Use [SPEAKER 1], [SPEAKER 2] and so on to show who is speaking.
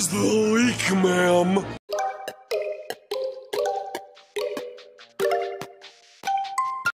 [SPEAKER 1] Here's the leak, ma'am.